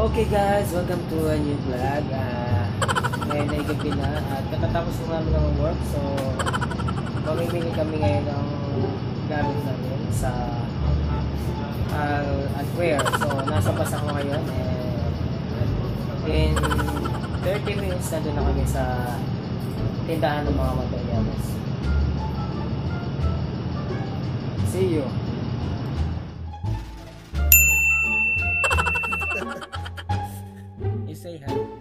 Okay guys, welcome to a new vlog. Ah, ngayon ay gabi na at katatapos ko namin ng work so mamimili kami ngayon ng gamit namin sa uh, Adware. So nasa bus ako ngayon and in 30 minutes na doon na kami sa tindahan ng mga materials. See you! से ही है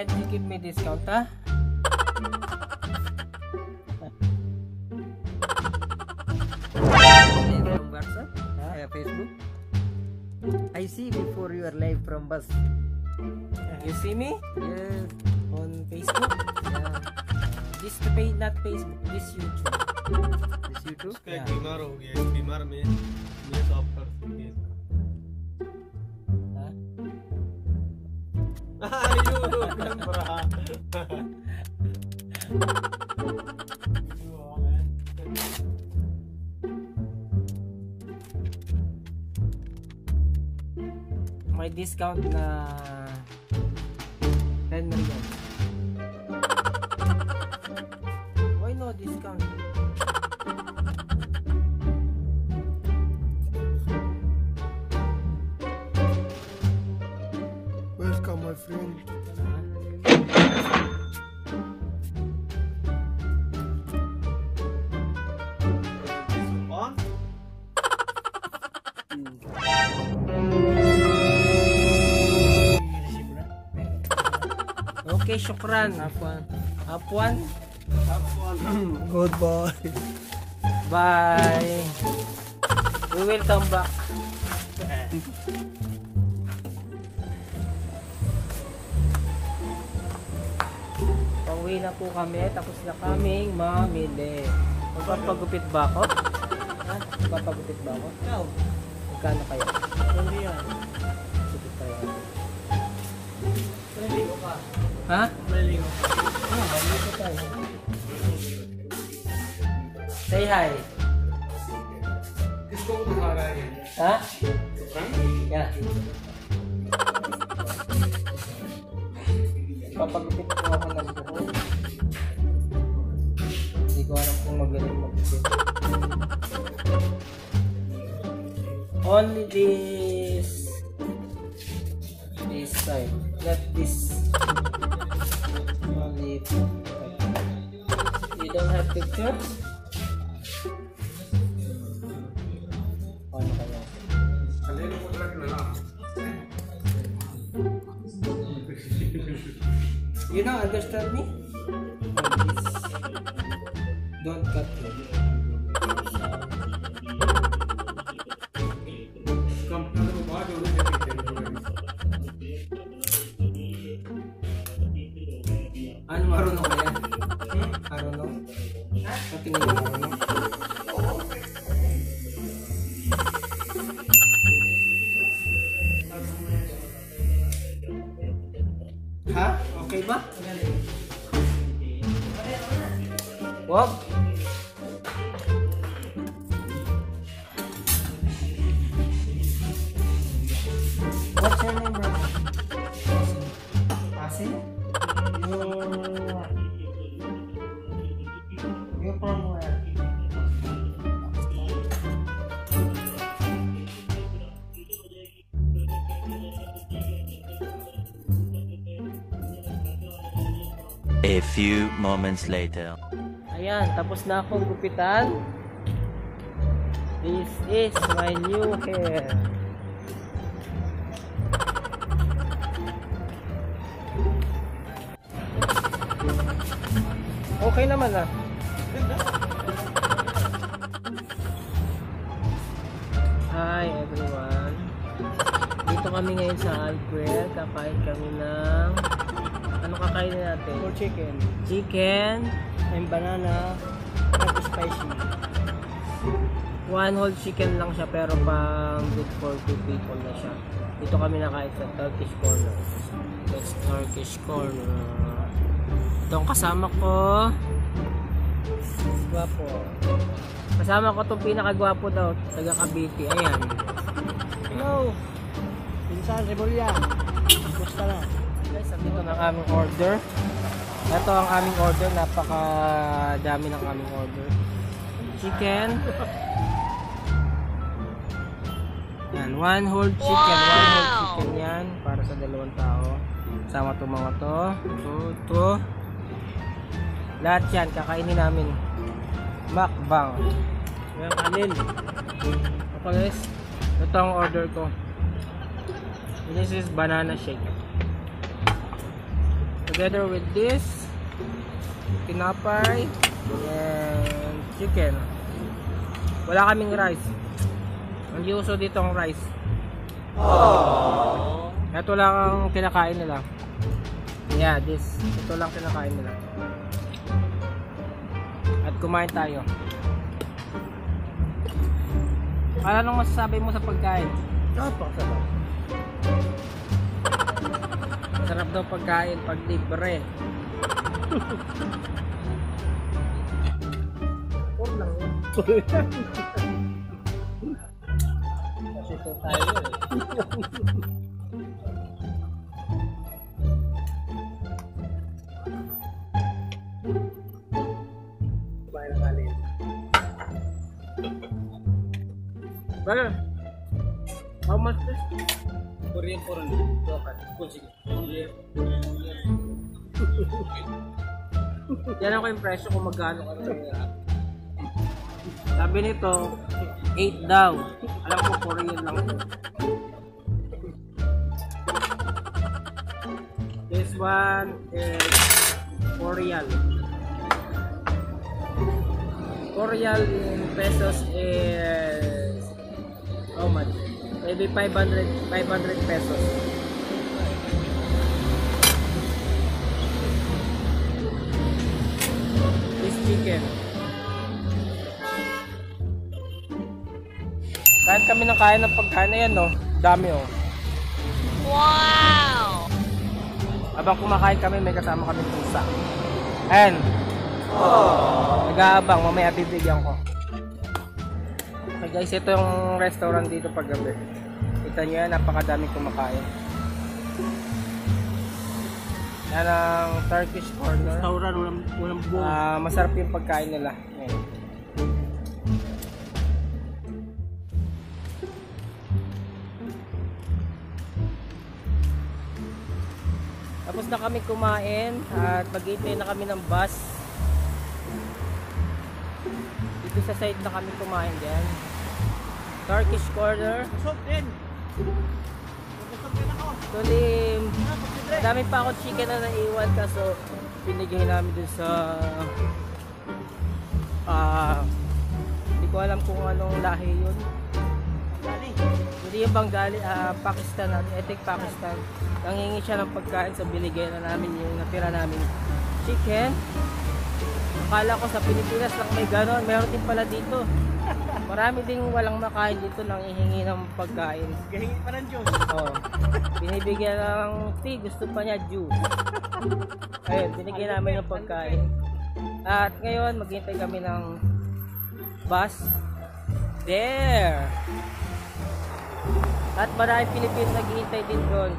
And you give me discount, WhatsApp, Huh? uh, Facebook. I see before you are live from bus. You see me Yes. on Facebook? Yeah. This page, not Facebook. This YouTube. This YouTube. एक बीमार हो गया बीमार में मैं सॉफ्ट कर सकती है May discount na 10 million. Why Syukran. Apuan. Apuan. Goodbye. Bye. We will come back. Pauwi na po kami. Tapos na kaming mamili. Magpapagupit ba ako? Ha? Magpapagupit ba ako? Ikaw. Magkano kaya? Hindi yan. Sige tayo. Ha? Maliligo. Oh, maliligo tayo. Say hi. Gusto ko kumakain. Ha? Ha? Yeah. Papagupit ko ako ng buko. Hindi ko alam kung magaling magupit. Only this this side. Not this Only you don't have picture? Ano kaya? You don't understand me? Kaya? Hmm? Marunong? Sa tingin mo marunong? A few moments later. Ayan, tapos na akong gupitan. This is my new hair. Okay naman ah. Hi everyone. Nandito kami ngayon sa Alquel. Kakain kami ng... Kakainin natin? For chicken. Chicken. And banana. Tapos spicy. One whole chicken lang siya pero pang good for two people na siya. Dito kami nakain sa Turkish Corner. That's Turkish Corner. Ito ang kasama ko. Gwapo. Kasama ko itong pinakagwapo daw. Taga Cavite. Ayan. Hello! Pinsan, Rebolya. Gusto na. Guys, dito na ang aming order. Ito ang aming order. Napaka dami ng aming order. Chicken. Yan, one whole chicken. One whole chicken yan. Para sa dalawang tao. Sama itong mga to. Ito, ito. Lahat yan, kakainin namin. Makbang. Yan, kanin. Okay guys, ito ang order ko. This is banana shake. Together with this, tinapay, and chicken. Wala kaming rice. Ang uso dito ang rice. Ito lang ang kinakain nila. Yeah, this. Ito lang kinakain nila. At kumain tayo. Ano nang masasabi mo sa pagkain? Napakasarap. Sarap daw pagkain pag libre. Or lang yun. Kasi ito tayo eh. Brother, how much this? Foreign. Okay. Sige. Yan ako yung presyo kung magkano ka Sabi nito, 8 daw. Alam ko, Korean lang to. This one is Korean. Korean pesos is how much? Maybe 500 500 pesos. This chicken. Kain kami ng kain ng pagkain na yan, no? Dami, oh. Wow! Habang kumakain kami, may kasama kami pusa. And, nag-aabang, mamaya bibigyan ko. Guys, ito yung restaurant dito paggabi. Kita nyo yan, napakadaming kumakain. Yan ang Turkish corner. Restaurant, walang, walang buong. Ah, masarap yung pagkain nila. Ayan. Tapos na kami kumain at maghihintay na kami ng bus. Dito sa side na kami kumain dyan. Turkish corner. Busog din. Busog pa ako chicken na naiwan kaso binigay namin dun sa ah hindi ko alam kung anong lahi yun. Dali. Hindi yung Bengali, ah, Pakistan, ethnic Pakistan. Nangingi siya ng pagkain sa binigay na namin yung natira namin chicken. Akala ko sa Pilipinas lang may ganon, meron din pala dito. Marami ding walang makain dito nang ihingi ng pagkain. Gahingi pa ng Diyos. Oh. Binibigyan ng tea, gusto pa niya juice. Ayun, binigyan namin ng pagkain. At ngayon, maghintay kami ng bus. There! At maraming Pilipino naghihintay din doon.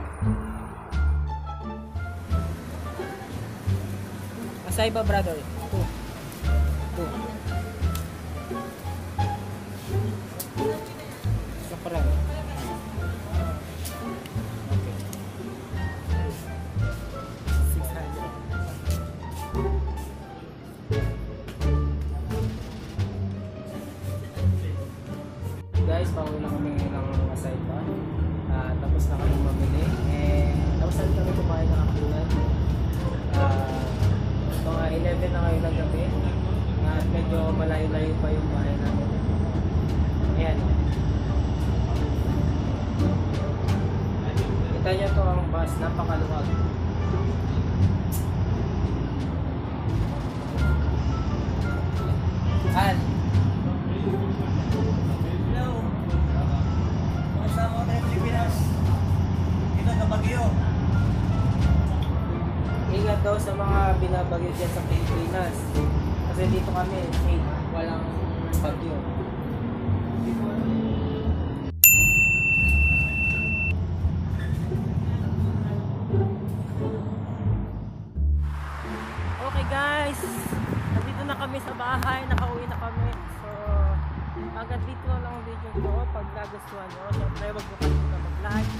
Asay ba, brother? Two. Two. 11 na ngayon ng gabi. At medyo malayo-layo pa yung bahay namin. Ayan. Ganyan to ang bus, napakaluwag. Al, daw sa mga binabagyo dyan sa Pilipinas. Kasi dito kami, safe, walang bagyo. Okay guys, nandito na kami sa bahay, nakauwi na kami. So, hanggang dito lang ang video ko. Pag nagustuhan nyo, syempre wag mo kalimutan mag-like,